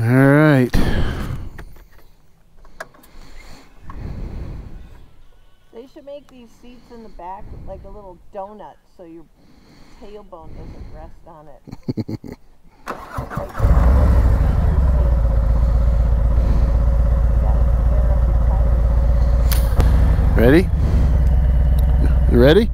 All right. They should make these seats in the back like a little donut so your tailbone doesn't rest on it. Ready? You ready?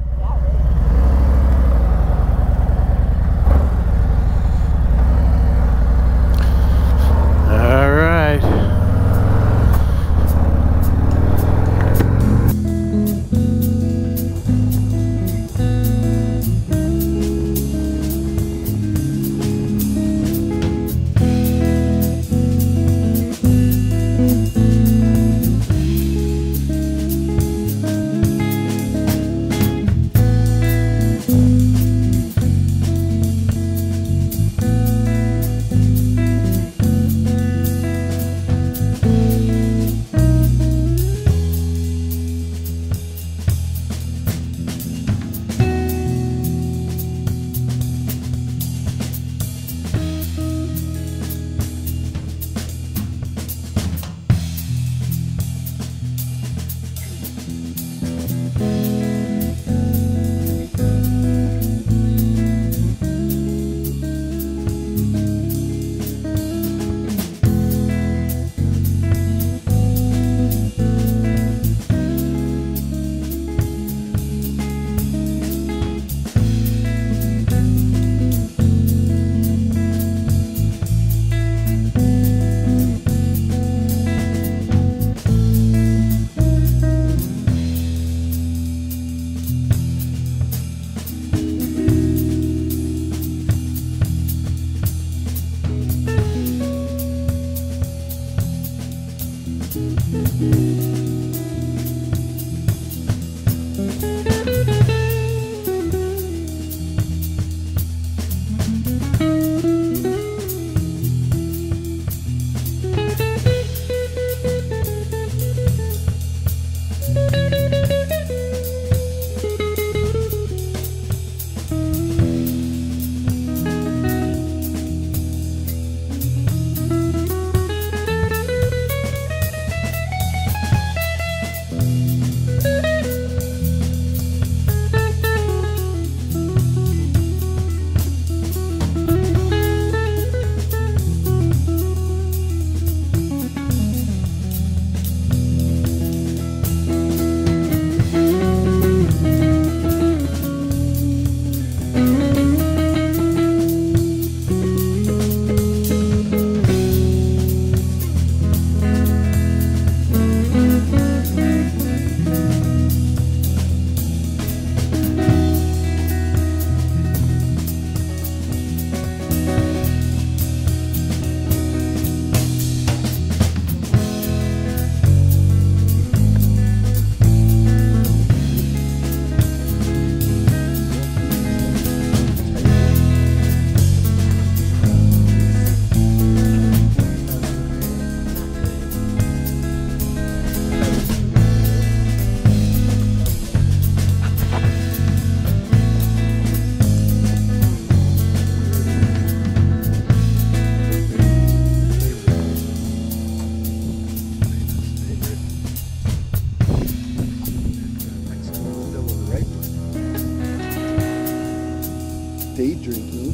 day drinking.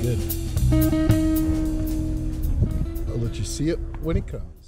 Good. I'll let you see it when it comes.